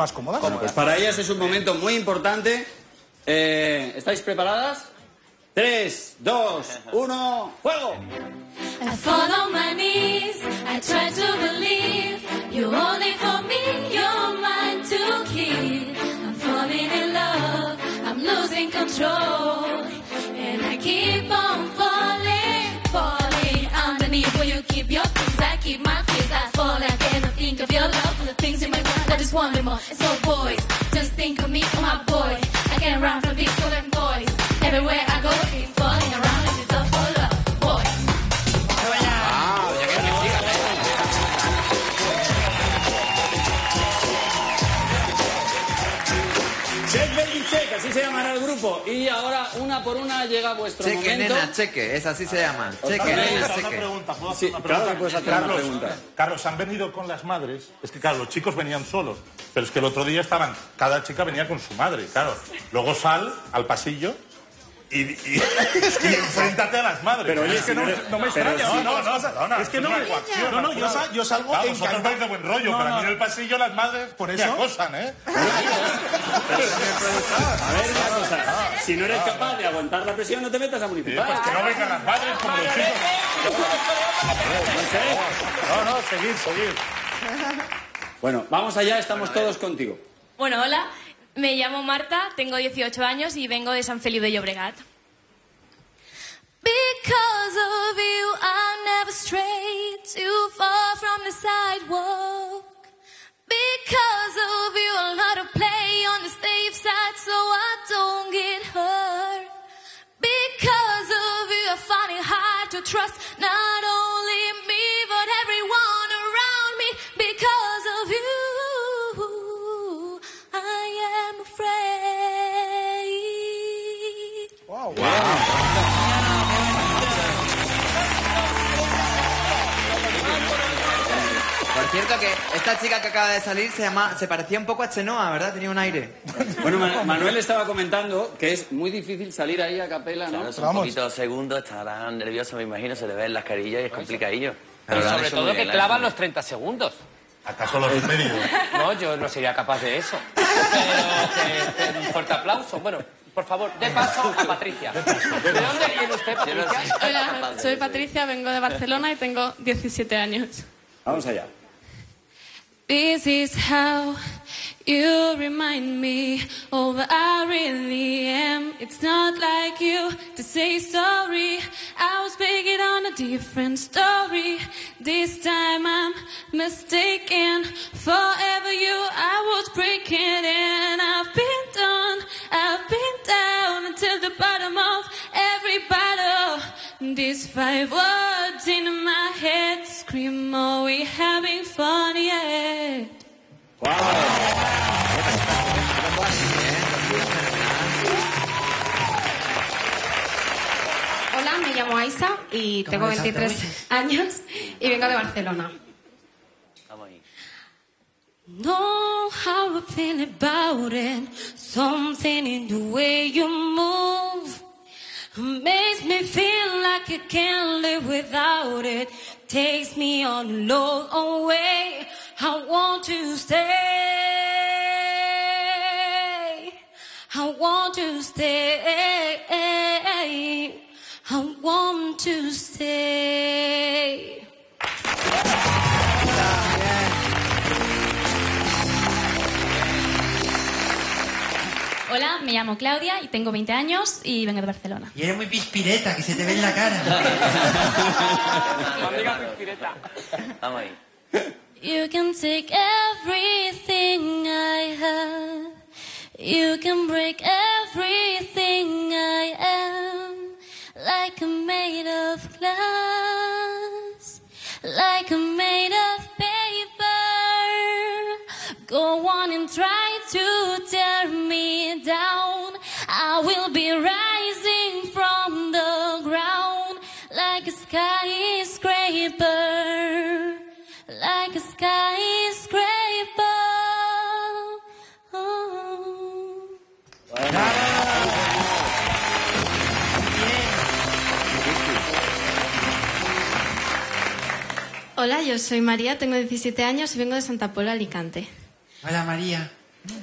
más cómodas. Bueno, pues para ellas es un momento muy importante. Eh, ¿Estáis preparadas? Tres, dos, uno, ¡juego! I fall on my knees, I try to believe you're only for me, you're mine to keep. I'm falling in love, I'm losing control, just want them more. And so, boys, just think of me, oh my boys. I can't run from these así se llamará el grupo. Y ahora, una por una, llega vuestro Cheque, momento. nena, cheque, es así se llama. Cheque, Carlos, nena, Una cheque. pregunta, ¿puedo hacer Sí, una claro pregunta? que puedes hacer una pregunta. Carlos, han venido con las madres. Es que, claro, los chicos venían solos. Pero es que el otro día estaban, cada chica venía con su madre, claro. Luego sal al pasillo y, y, y enfréntate a las madres. Pero, oye, es que no, no no me extraña. no, no, no, perdona, es que no una me- no, no, yo yo salgo Claro, vosotros encantado. vais de buen rollo, No, pero a mí no. en el pasillo las madres Por me eso- acosan, ¿eh? A ver, una cosa. Si no eres capaz de aguantar la presión, no te metas a Sí, municipal. pues que no vengan las madres como los chicos. No, no, seguir, seguir. Bueno, vamos allá, estamos todos contigo. Bueno, hola, me llamo Marta, tengo 18 años y vengo de San Feliu de Llobregat. Because of you, I never strayed too far from the sidewalk. Because of you, I learn to play on the safe side so I don't get hurt. Because of you, I find it hard to trust not cierto que esta chica que acaba de salir se llama, se parecía un poco a Chenoa, ¿verdad? Tenía un aire. Bueno, Ma- Manuel estaba comentando que es muy difícil salir ahí a capela, ¿no? Claro, son un poquito segundos, estarán nerviosos, me imagino, se le ven las carillas y es complicadillo. Pero sobre todo que clavan los 30 segundos. ¿Acaso los medios? No, yo no sería capaz de eso. Pero que, que un fuerte aplauso. Bueno, por favor, de paso a Patricia. ¿De dónde viene usted, Patricia? Hola, soy Patricia, vengo de Barcelona y tengo 17 años. Vamos allá. This is how you remind me of what I really am. It's not like you to say sorry. I was making on a different story. This time I'm mistaken. Forever you, I was breaking in. I've been down, I've been down until the bottom of every battle. These five words in my head scream, are we having fun yet? Hola, me llamo Aisa y tengo 23 años y vengo de Barcelona. Know how I feel about it. Something in the way you move makes me feel like I can't live without it. Takes me on a long oh, way. I want to stay. I want to stay. I want to stay. Hola, me llamo Claudia y tengo 20 años y vengo de Barcelona. Y eres muy pispireta, que se te ve en la cara. Vamos ahí. You can take everything I have. You can break everything I am. Like I'm made of glass. Like I'm made of paper. Go on and try to down. I will be rising from the ground. Like a skyscraper. Like a skyscraper. Oh. Hola, yo soy María, tengo 17 años y vengo de Santa Pola, Alicante. Hola María. Por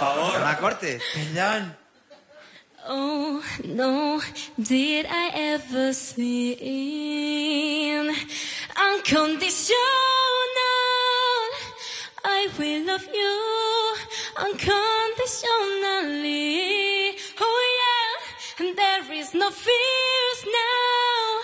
favor. No la cortes. Perdón. Oh no, did I ever sin unconditional? I will love you unconditionally. Oh yeah, and there is no fears now.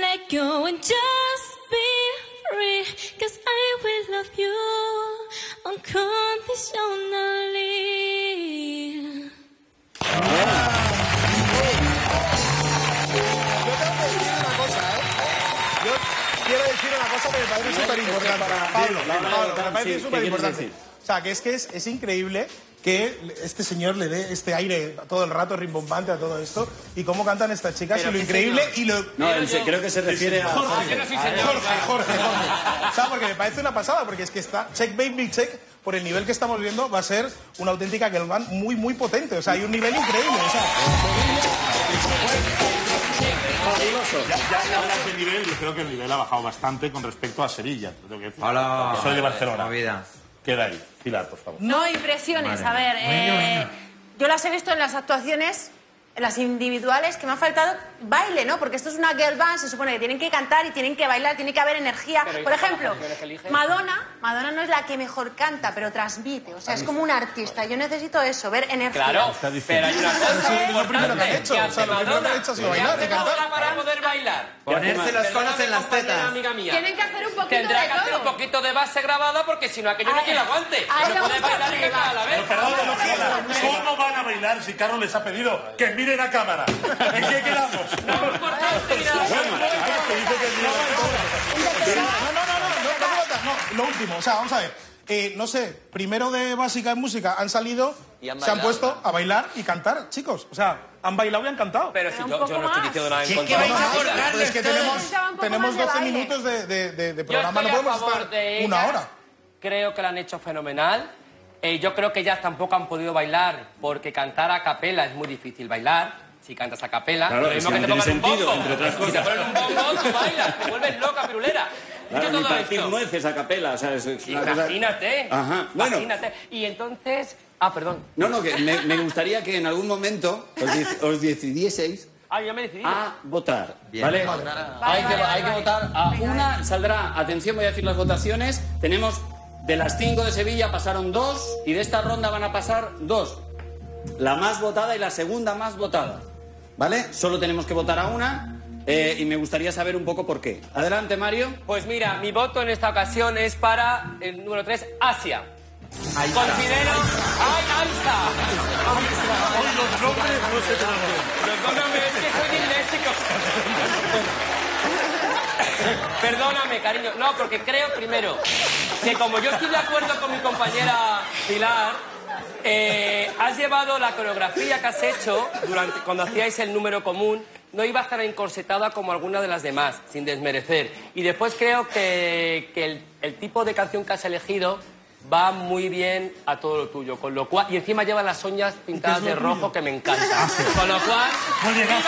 Let go and just be free, 'cause I will love you unconditionally. Yo quiero decir una cosa que me parece súper importante. Pablo, Pablo, que me parece Sí, súper ¿qué importante. decir? O sea, que es que es, es increíble que este señor le dé este aire todo el rato rimbombante a todo esto y cómo cantan estas chicas Pero y lo increíble señor. y lo... No, él se- creo que se refiere a Jorge, Jorge. Jorge, Jorge. O sea, porque me parece una pasada, porque es que está check baby check por el nivel que estamos viendo va a ser una auténtica girl band muy muy potente, o sea, hay un nivel increíble, o sea, Ya, ya, ya hablas de nivel, yo creo que el nivel ha bajado bastante con respecto a Sevilla. te tengo que decir. Hola. Soy de Barcelona. Movida. Queda ahí. Pilar, por favor. No impresiones, a ver. eh, yo las he visto en las actuaciones, las individuales, que me ha faltado baile, ¿no? Porque esto es una girl band, se supone que tienen que cantar y tienen que bailar, tiene que haber energía. Pero, ¿y Por ejemplo? Madonna, Madonna no es la que mejor canta, pero transmite. O sea, es como un artista. Yo necesito eso, ver energía. Claro, pero hay una cosa es lo primero que han importante. hecho, ¿Qué o sea, lo primero que hecho ha sido ¿Qué bailar y cantar. Para poder bailar? Ponerse los conos en las tetas. amiga mía. Tienen que hacer un poquito Tendrá de que hacer un poquito de base grabada porque si no aquello no tiene aguante. No me puede bailar y a la vez. Perdón, no quiero. ¿Cómo van a bailar si Carlos les ha pedido que miren a cámara? ¿En qué quedamos? No, no, no, no, no, no, me falta, no, lo último, o sea, vamos a ver. Eh, no sé, primero de básica en música han salido, Y han se han puesto a bailar y cantar, chicos. O sea, han bailado y han cantado. Pero si un yo, poco yo no estoy más. diciendo nada en Si es contra que de vais a Madonna. cortar- es que Carlos, tenemos, tenemos más de 12 baile. minutos de, de- de- de Yo programa, no podemos estar una hora. Creo que lo han hecho fenomenal. Eh, yo creo que ellas tampoco han podido bailar porque cantar a capela es muy difícil bailar. Si cantas a capela, Claro, lo es mismo que que, no te pongan un sentido, bongo. entre otras Si te cosas. ponen un bongo, tú bailas, te vuelves loca, pirulera. Claro, ni partir esto, nueces a capela, o sea, es es una cosa- Imagínate. Ajá, bueno. Imagínate. Y entonces. Ah, perdón. No, no, que me, me gustaría que en algún momento os, os decidieseis Ah, ya me he decidido. a votar, Bien. ¿vale? Vale, hay que, vale, hay que vale. votar a una, saldrá, atención, voy a decir las votaciones, tenemos de las cinco de Sevilla pasaron dos y de esta ronda van a pasar dos. La más votada y la segunda más votada, ¿vale? Solo tenemos que votar a una eh, y me gustaría saber un poco por qué. Adelante, Mario. Pues mira, mi voto en esta ocasión es para el número 3, Asia. Ahí está. Considero. ¡Ay, Aisa! Hoy los nombres no se. Perdóname, es que soy disléxico. Perdóname, cariño. No, porque creo, primero, que como yo estoy de acuerdo con mi compañera Pilar, eh, has llevado la coreografía que has hecho durante, cuando hacíais el número común, no iba a estar encorsetada como alguna de las demás, sin desmerecer. Y después creo que, que el, el tipo de canción que has elegido va muy bien a todo lo tuyo, con lo cual y encima lleva las uñas pintadas de rojo que me encanta. Con lo cual, ¡viva!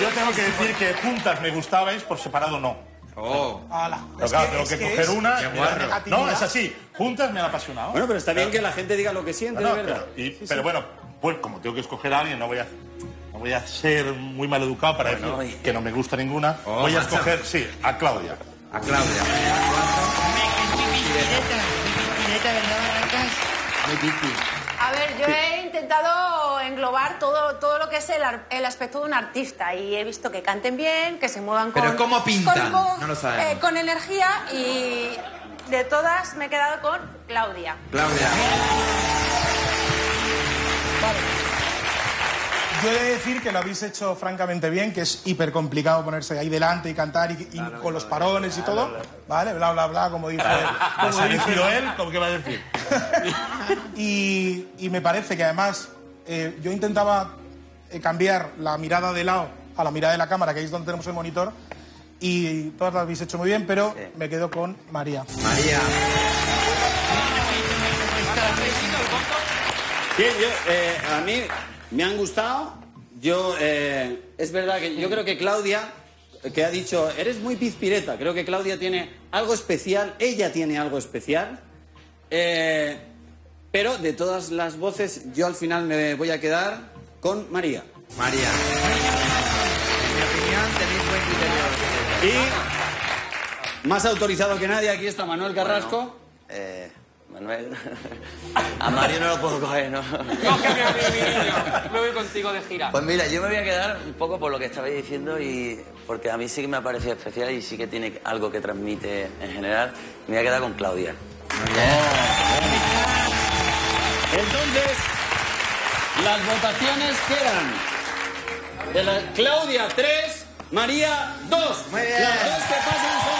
Yo tengo que decir que juntas me gustabais, por separado no. Oh. Pero Es claro, que- tengo es que que coger es- una. Y No, es así. Juntas me han apasionado. Bueno, pero está bien que la gente diga lo que siente, No, de verdad. pero, y- pero bueno, pues como tengo que escoger a alguien, no voy a, no voy a ser muy mal educado para decir que no me gusta ninguna. Oh, voy a escoger, sí, a Claudia. A Claudia. A ver, yo he intentado englobar todo, todo lo que es el, el aspecto de un artista y he visto que canten bien, que se muevan con... Pero ¿cómo pintan? con- con- No lo sabemos. eh, con energía y de todas me he quedado con Claudia. Claudia. Yo he de decir que lo habéis hecho francamente bien, que es hiper complicado ponerse ahí delante y cantar y, y con los parones y todo. Vale, bla, bla, bla, como dice, como ¿Has dice elegido él? ¿Cómo que va a decir? y, y me parece que además eh, yo intentaba eh, cambiar la mirada de lado a la mirada de la cámara, que ahí es donde tenemos el monitor, y todas lo habéis hecho muy bien, pero me quedo con María. María. Bien, yo, eh, a mí me han gustado. Yo, eh, es verdad que yo creo que Claudia que ha dicho, eres muy pizpireta. Creo que Claudia tiene algo especial, ella tiene algo especial. Eh, pero de todas las voces, yo al final me voy a quedar con María. María. En mi opinión, tenéis buen criterio. Y más autorizado que nadie, aquí está Manuel Carrasco. Eh, Manuel. A Mario no lo puedo coger, ¿no? Cógeme a mí, mi niño. Me voy contigo de gira. Pues mira, yo me voy a quedar un poco por lo que estabais diciendo y porque a mí sí que me ha parecido especial y sí que tiene algo que transmite en general. Me voy a quedar con Claudia. Entonces, las votaciones quedan de la Claudia 3, María 2. Muy bien. Las dos que pasan son